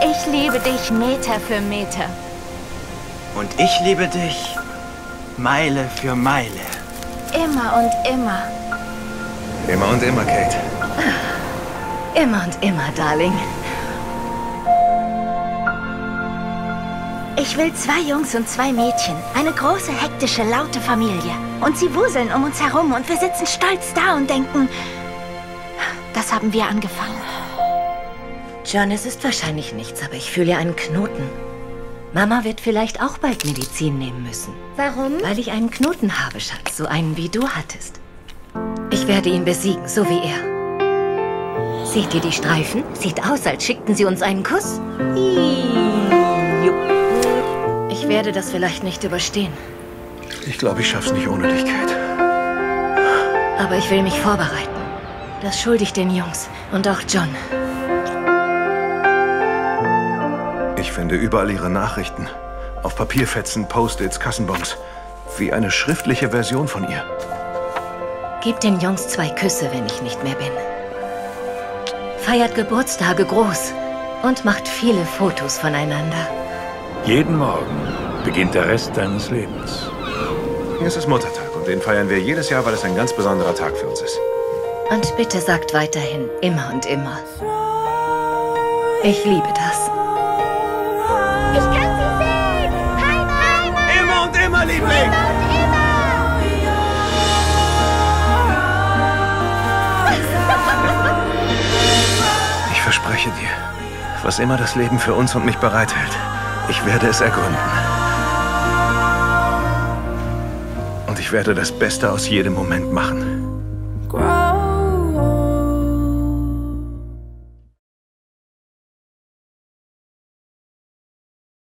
Ich liebe dich Meter für Meter. Und ich liebe dich Meile für Meile. Immer und immer. Immer und immer, Kate. Immer und immer, Darling. Ich will zwei Jungs und zwei Mädchen. Eine große, hektische, laute Familie. Und sie wuseln um uns herum und wir sitzen stolz da und denken, das haben wir angefangen. John, es ist wahrscheinlich nichts, aber ich fühle einen Knoten. Mama wird vielleicht auch bald Medizin nehmen müssen. Warum? Weil ich einen Knoten habe, Schatz. So einen wie du hattest. Ich werde ihn besiegen, so wie er. Seht ihr die Streifen? Sieht aus, als schickten sie uns einen Kuss. Ich werde das vielleicht nicht überstehen. Ich glaube, ich schaff's nicht ohne dich, Kate. Aber ich will mich vorbereiten. Das schulde ich den Jungs und auch John. Finde überall ihre Nachrichten. Auf Papierfetzen, Post-its, Kassenbons. Wie eine schriftliche Version von ihr. Gebt den Jungs zwei Küsse, wenn ich nicht mehr bin. Feiert Geburtstage groß und macht viele Fotos voneinander. Jeden Morgen beginnt der Rest deines Lebens. Es ist Muttertag und den feiern wir jedes Jahr, weil es ein ganz besonderer Tag für uns ist. Und bitte sagt weiterhin immer und immer. Ich liebe das. Liebling! Ich verspreche dir, was immer das Leben für uns und mich bereithält, ich werde es ergründen. Und ich werde das Beste aus jedem Moment machen.